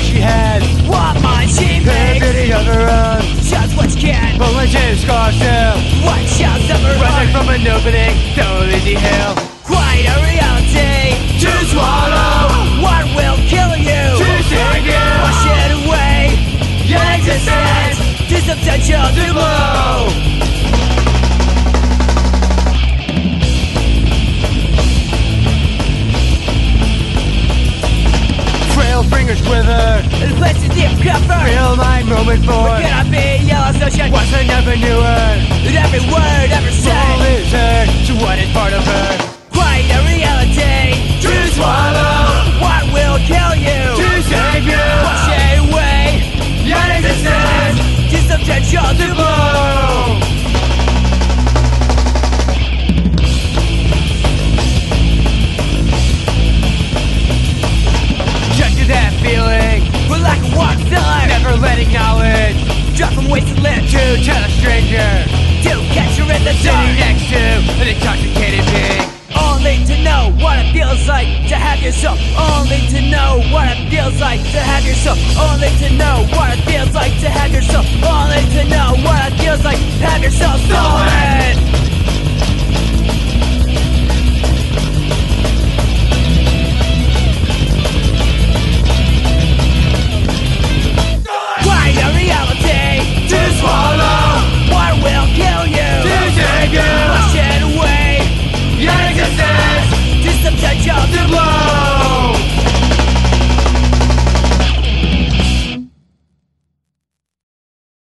she had? What my she makes beauty of her own Just what you can. When James Scarsdale What shall summer Rising from an opening Don't fingers place to deep cover Real my moment for Could I be? Yellow social What's I never knew her And every word ever All said is her what is part of her. Quite a reality. To swallow. What will kill you? To save you. Wash away. Your existence. To substantial To blow wasted To tell a stranger To catch her in the Sitting next to an intoxicated being Only to know what it feels like to have yourself. Only to know what it feels like to have yourself. Only to know what it feels